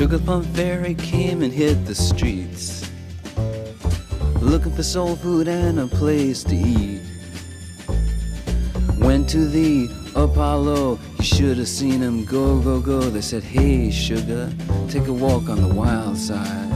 Sugar Plum Fairy came and hit the streets, looking for soul food and a place to eat. Went to the Apollo, you should have seen him go, go, go. They said, Hey, sugar, take a walk on the wild side.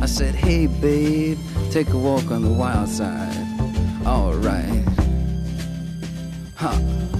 I said, Hey, babe, take a walk on the wild side. Alright. Ha.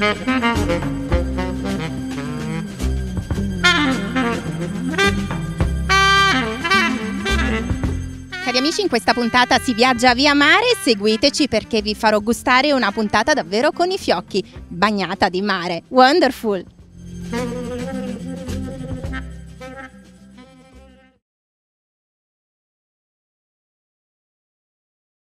Cari amici, in questa puntata si viaggia via mare, seguiteci perché vi farò gustare una puntata davvero con i fiocchi, bagnata di mare. Wonderful!